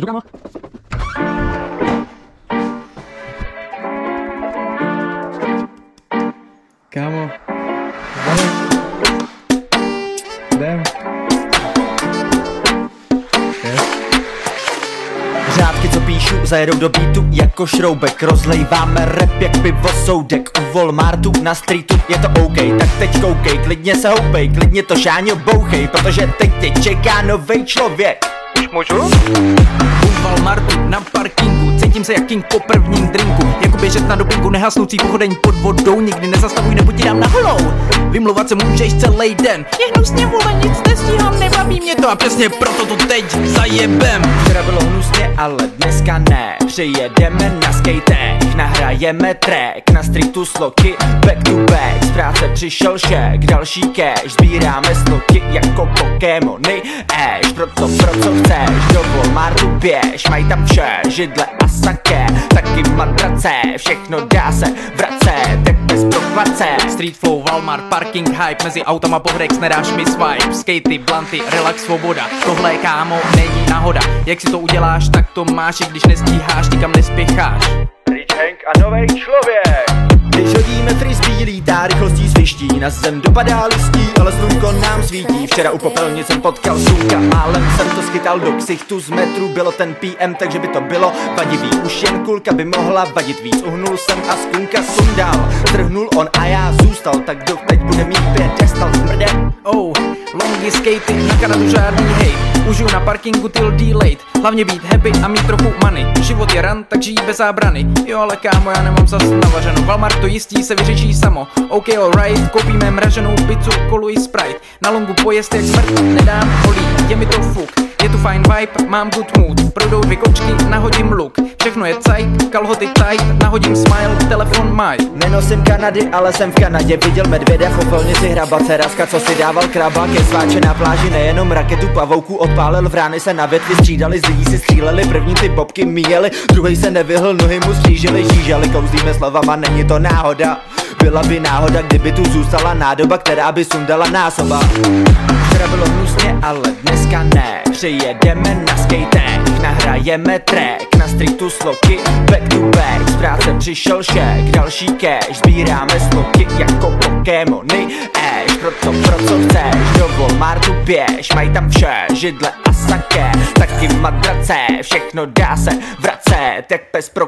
Co kámo? Jdem. Řádky, co píšu, zajedou do beatu jako šroubek. Rozlejváme rap jak pivo soudek. U Walmartu na streetu je to OK Tak teď koukej, klidně se houpej Klidně to šáňo bouchej Protože teď tě čeká novej člověk Už můžu? U Walmartu na parkingu Cítím se jak king po prvním drinku Jako běžet na dopinku nehasnoucí pochodeň pod vodou Nikdy nezastavuj nebo ti dám na holou Vymluvat se můžeš celý den. Je hnusně vole, nic nestíhám, nebaví mě to A přesně proto to teď zajebem. Včera bylo hnusně, ale dneska ne. Přijedeme na skatech, nahrajeme track. Na streetu sloky, back to back. Z práce přišel šek, další cash. Sbíráme sloky jako Pokémony Eš, proto pro co chceš Do Walmartu běž, mají tam vše Židle a saké, taky matrace Všechno dá se vracet, tak bez proklace Street flow, Walmart, parking, hype. Mezi autama pohrex, nedáš mi swipe Skatey, blanty, relax, svoboda. Tohle kámo, není náhoda. Jak si to uděláš, tak to máš I když nestíháš, nikam nespěcháš. Rich Hank a novej člověk. Když hodíme frisbee, lítá rychlostí sviští Na zem dopadá listí, ale slunko nám svítí. Včera u popelnic jsem potkal sunka Málem jsem to schytal do ksichtu. Z metru Bylo ten PM, takže by to bylo vadivý. Už jen kulka by mohla vadit víc. Uhnul jsem a skunka sundal. Trhnul on a já zůstal Tak kdo teď bude mít pět, smrde? Oh, longy skatey, na Kanadu žádný hate Užiju na parkingu till delayed Hlavně být happy a mít trochu money. Život je ran, tak žijí bez zábrany. Jo ale kámo, já nemám zas navařeno Walmart to jistí se vyřečí samo. OK alright, koupíme mraženou pizzu, kolu i Sprite. Na longu pojezd jak smrt, nedám holí, je mi to fuk. Je tu fine vibe, mám good mood. Projdou dvě kočky, nahodím look Všechno je cajt, kalhoty tight Nahodím smile, telefon maj. Nenosím Kanady, ale jsem v Kanadě Viděl medvěda v opelnici hrabat Seraska, co si dával kraba Ke sváče na pláži nejenom raketu pavouku Odpálil v rány se na větvi střídali Z lidí si stříleli, první ty bobky míjeli Druhý se nevyhl, nohy mu střížili Žíželi, kouzlíme slovama, není to náhoda. Byla by náhoda, kdyby tu zůstala nádoba Která by sundala násoba. Včera bylo ale dneska ne. Přijedeme na skatech, nahrajeme track. Na streetu sloky, back to back. Z práce přišel šek, další cash. Sbíráme sloky jako Pokémony. Eš, proto pro co chceš. Do Walmartu běž, mají tam vše. Židle a saké, taky madrace Všechno dá se vracet, jak pes pro